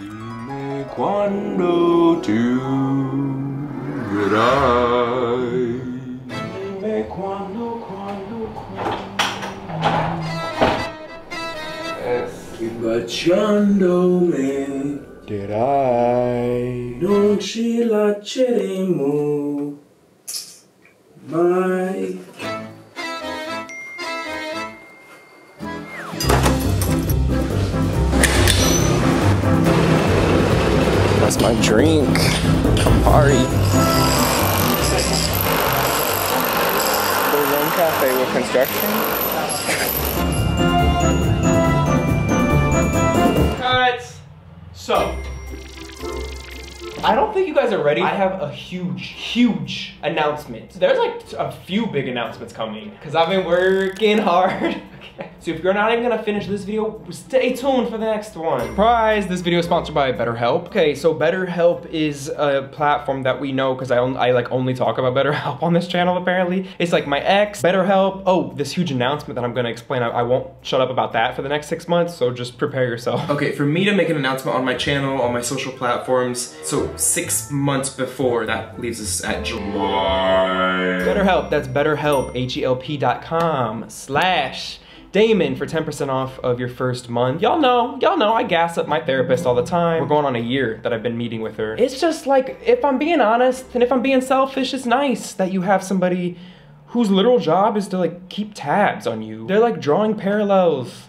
Dime cuando tú verás. Dime cuando, cuando. Estoy baciandomi. Dirai. Non ci lasceremo That's my drink. Campari. Berlin Cafe with construction. Cut. So, I don't think you guys are ready. I have a huge, huge announcement. There's like a few big announcements coming because I've been working hard. Okay. So if you're not even gonna finish this video, stay tuned for the next one. Surprise! This video is sponsored by BetterHelp. Okay, so BetterHelp is a platform that we know because I, I like only talk about BetterHelp on this channel apparently. It's like my ex, BetterHelp. Oh, this huge announcement that I'm gonna explain. I, I won't shut up about that for the next six months, so just prepare yourself. Okay, for me to make an announcement on my channel, on my social platforms, so six months before, that leaves us at July. BetterHelp, that's BetterHelp, H-E-L-P dot com slash Damon for 10% off of your first month. Y'all know, y'all know I gas up my therapist all the time. We're going on a year that I've been meeting with her. It's just like, if I'm being honest and if I'm being selfish, it's nice that you have somebody whose literal job is to like keep tabs on you. They're like drawing parallels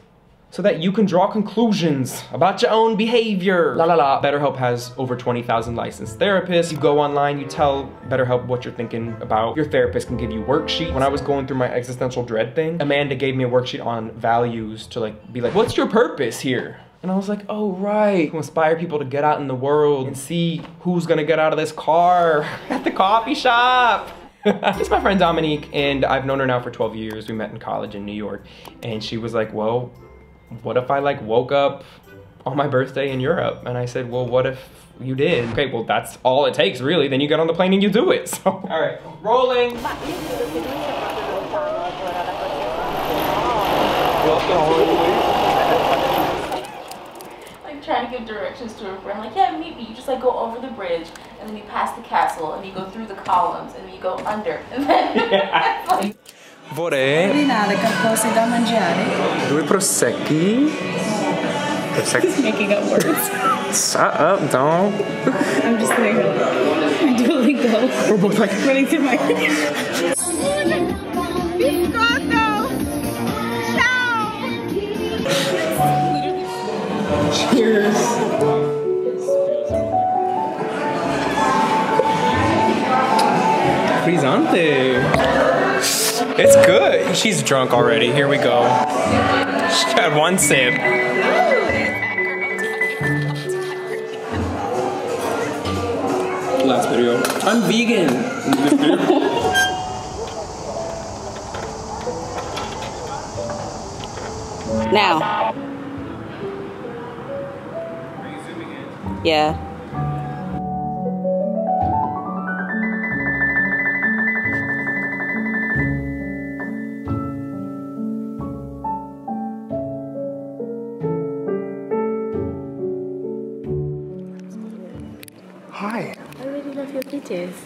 so that you can draw conclusions about your own behavior. La la la. BetterHelp has over 20,000 licensed therapists. You go online, you tell BetterHelp what you're thinking about. Your therapist can give you worksheets. When I was going through my existential dread thing, Amanda gave me a worksheet on values to like be like, what's your purpose here? And I was like, oh right, to inspire people to get out in the world and see who's gonna get out of this car at the coffee shop. it's my friend Dominique, and I've known her now for 12 years. We met in college in New York, and she was like, well, what if I like woke up on my birthday in Europe? And I said, well, what if you did? Okay, well, that's all it takes, really. Then you get on the plane and you do it. So, all right, rolling. like trying to give directions to a friend. Like, yeah, meet me. You just like go over the bridge, and then you pass the castle, and you go through the columns, and then you go under, and then like, Vorrei Ordinare qualcosa da mangiare. due prosecchi. Prosecchi. Making up words. Shut up, don't. I'm just like Duolingo. We're both like, Running through my cheers. Frizzante. It's good. She's drunk already. Here we go. She had one sip. Last video. I'm vegan. Now. Yeah.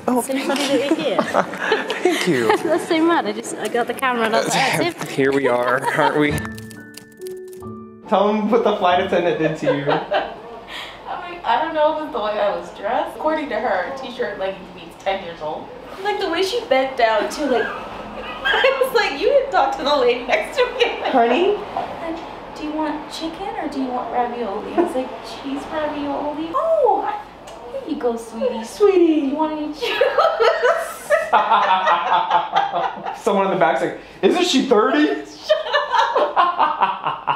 Oh, so funny that you're here. Thank you. That's so mad. I just I got the camera and I was like, that's. Here we are, aren't we? Tell them what the flight attendant did to you. I mean, I don't know if it's the way I was dressed. According to her, t-shirt leggings means 10 years old. Like the way she bent down too, like I was like, you didn't talk to the lady next to me. Honey? Like, do you want chicken or do you want ravioli? I was like, cheese ravioli. Oh, I- here you go, sweetie. Sweetie. You want any juice? Someone in the back's like, isn't she 30?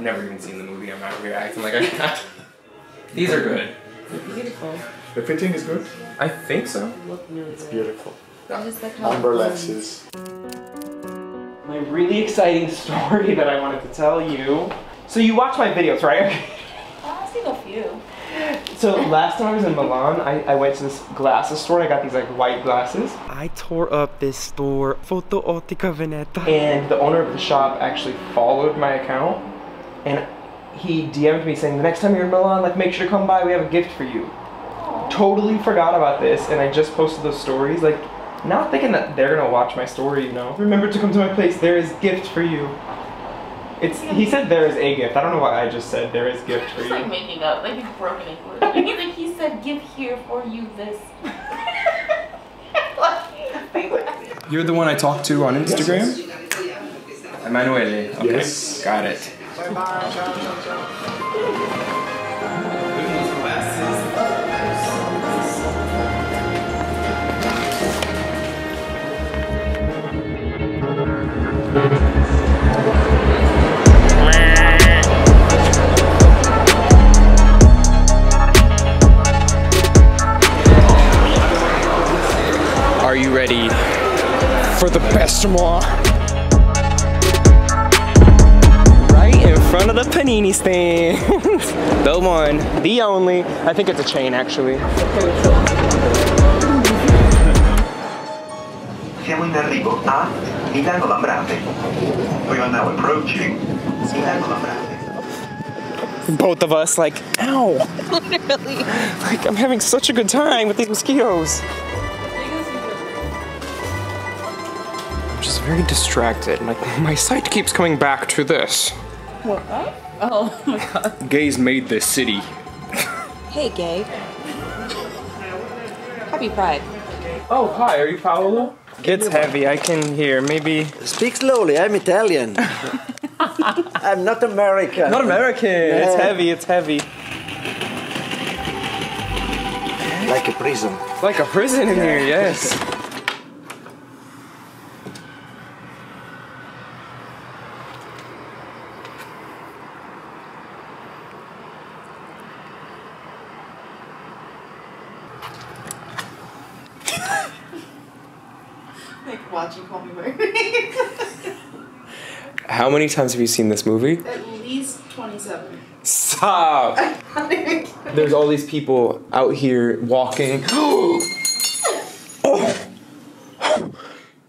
I've never even seen the movie. I'm not here acting like I. These are good. Beautiful. The fitting is good. I think so. Look really good. Beautiful. I just Amber lenses. My really exciting story that I wanted to tell you. So you watch my videos, right? I've seen a few. So last time I was in Milan, I, I went to this glasses store I got these like white glasses. I tore up this store, Foto Ottica Veneta. And the owner of the shop actually followed my account and he DM'd me saying, the next time you're in Milan, like make sure to come by, we have a gift for you. Totally forgot about this and I just posted those stories, like not thinking that they're gonna watch my story, you know. Remember to come to my place, there is gift for you. It's he said there is a gift. I don't know why I just said there is gift for you. It's like making up, like he's broken English. Like, he's like he said, give here for you this. You're the one I talked to on Instagram? Emanuele. Okay. Yes. Got it. Are you ready for the best more? Front of the panini stand. the one, the only. I think it's a chain actually. Siamo in arrivo a Milano Lambrate. We are now approaching Milano Lambrate. Both of us like, ow. Literally. Like I'm having such a good time with these mosquitoes. I'm just very distracted. Like my sight keeps coming back to this. What? Oh my god. Gays made this city. Hey, gay. Happy Pride. Oh hi, are you Paolo? It's heavy, I can hear. Maybe Speak slowly, I'm Italian. I'm not American. not American. It's heavy, it's heavy. Like a prison. Like a prison in here, yes. Watching Call Me by Your Name. How many times have you seen this movie? At least 27. Stop! There's all these people out here walking. I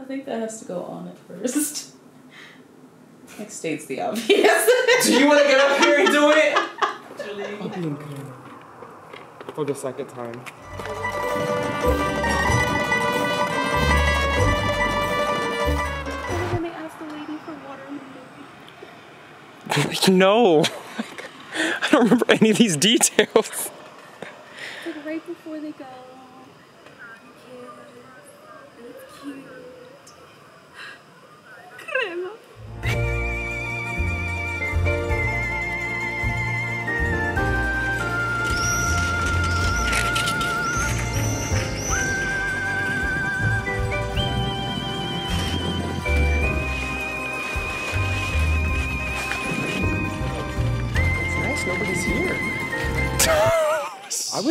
think that has to go on at first. Like states the obvious. Do you want to get up here and do it? For the second time. no. I don't remember any of these details.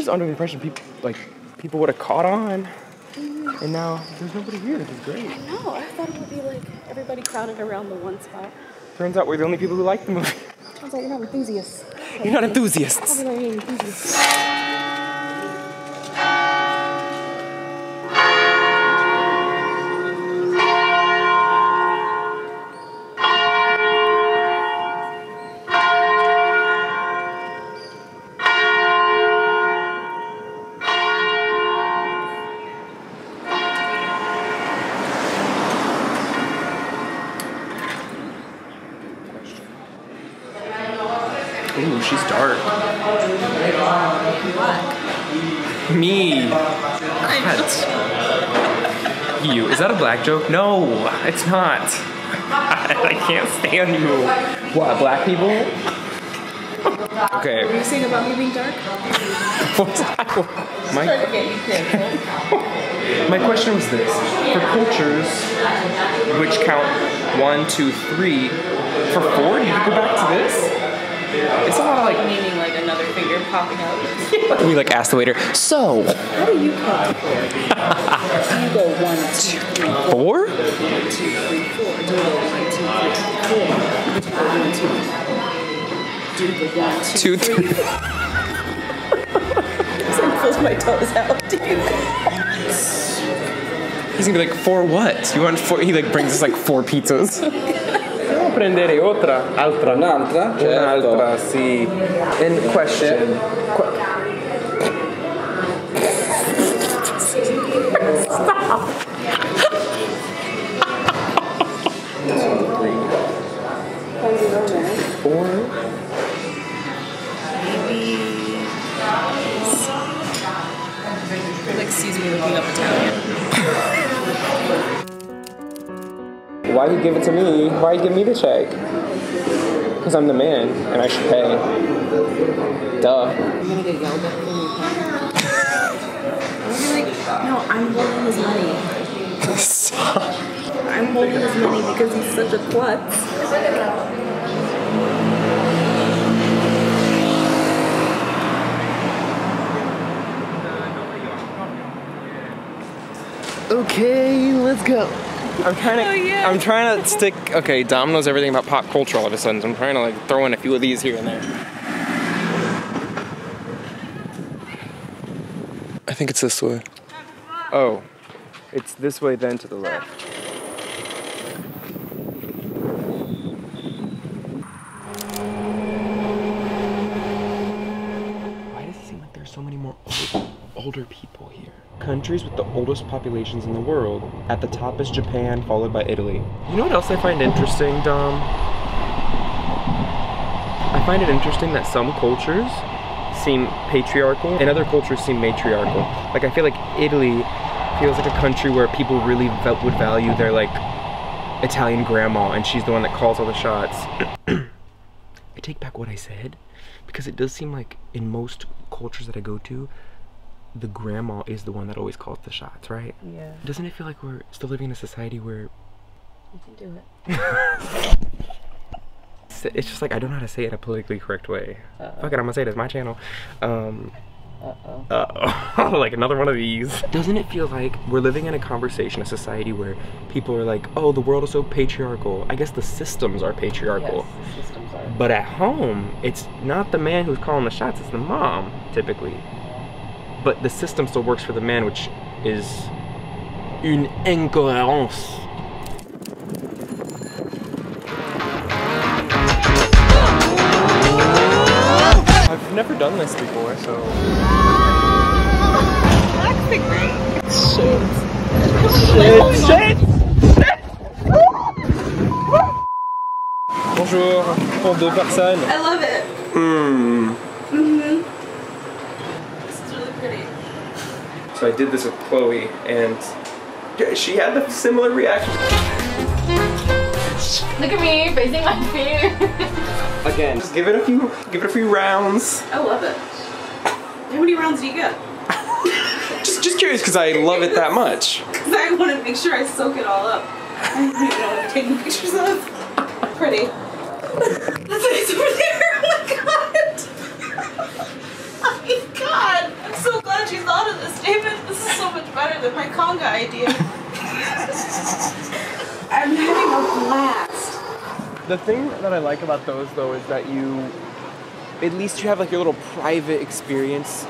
Was under the impression people like people would have caught on. And now there's nobody here, which is great. No, I thought it would be like everybody crowded around the one spot. Turns out we're the only people who like the movie. Turns out you're not enthusiasts. You're not enthusiasts. Ooh, she's dark. Me. Cut. You. Is that a black joke? No, it's not. I can't stand you. What, black people? Okay. Were you saying about me being dark? my, my question was this: for cultures which count one, two, three, for four, you could go back to this. It's a lot of like. Meaning like another finger popping out. We like ask the waiter. So How do you count? Do you go one, two, three, four? four? One, two, three, four. Do go one, two, three, four? Do go one, two, Two, three. pulls my toes out. Do He's gonna be like, four what? You want four? He like brings us like four pizzas. Devo prendere otra, altra. Un'altra? Certo. Un'altra, sì. And question. Qu- Why you give it to me? Why he give me the check? Because I'm the man and I should pay. Duh. I'm gonna get yelled at from your partner. I'm like, no, I'm holding his money. Stop. I'm holding his money because he's such a klutz. Okay, let's go. I'm trying to. Oh, yeah. I'm trying to stick. Okay, Dom knows everything about pop culture all of a sudden. So I'm trying to like throw in a few of these here and there. I think it's this way. Oh, it's this way then to the left. Why does it seem like there's so many more older people here? Countries with the oldest populations in the world. At the top is Japan, followed by Italy. You know what else I find interesting, Dom? I find it interesting that some cultures seem patriarchal and other cultures seem matriarchal. Like I feel like Italy feels like a country where people really would value their like Italian grandma and she's the one that calls all the shots. I take back what I said because it does seem like in most cultures that I go to, the grandma is the one that always calls the shots, right? Yeah, Doesn't it feel like we're still living in a society where you can do it. it's just like I don't know how to say it in a politically correct way. Fuck it, I'm gonna say it. It's my channel. Um, Uh-oh. uh-oh. like another one of these. Doesn't it feel like we're living in a conversation, a society where people are like, oh, the world is so patriarchal. I guess the systems are patriarchal. Yes, the systems are. But at home, it's not the man who's calling the shots, it's the mom, typically. But the system still works for the man, which is une incohérence. I've never done this before, so. Shit! Shit! Shit! Bonjour, pour deux personnes. I love it. Hmm. This is really pretty. So I did this with Chloe, and she had the similar reaction. Look at me facing my fear. Again, just give it a few, give it a few rounds. I love it. How many rounds do you get? Just, just curious because I love it that much. Because I want to make sure I soak it all up. I don't know, taking pictures of. Pretty. That's nice over there. Oh my god. oh my god. I'm so glad you thought of this, David. This is so much better than my conga idea. I'm having a blast. The thing that I like about those though is that you, at least you have like your little private experience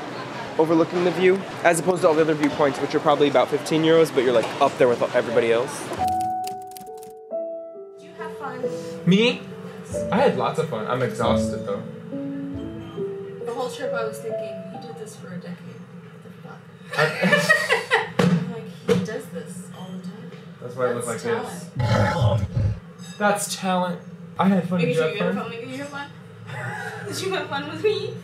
overlooking the view, as opposed to all the other viewpoints, which are probably about 15 euros, but you're like up there with everybody else. Did you have fun? Me? I had lots of fun. I'm exhausted though. The whole trip I was thinking, he did this for a decade. What the fuck? I'm like, he does this all the time. That's why I look That's like this. That's talent. I had fun. Are Did you you have fun? fun? Did you have fun? Did you have fun with me?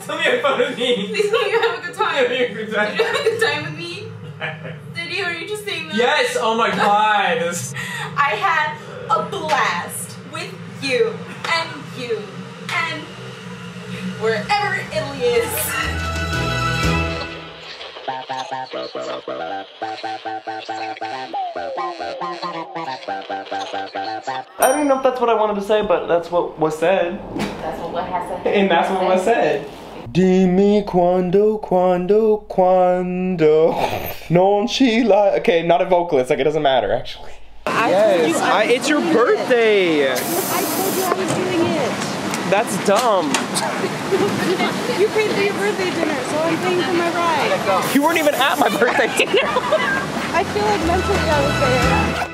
Tell me you had fun with me. Please tell me you have a good time. Tell me you had a good Did time. you have a good time with me? Did you? Or are you just saying that? Yes. Oh my god. This- I had a blast with you. you, and you, and wherever Italy is. I don't know if that's what I wanted to say, but that's what was said. That's what has said. And that's what was said. Dimmi quando, quando, quando non ci la. Okay, not a vocalist. Like it doesn't matter actually. Yes, I, it's your birthday. I told you I was doing it. That's dumb. You paid for your birthday dinner, so I'm paying for my ride. You weren't even at my birthday dinner. I feel like mentally I was there.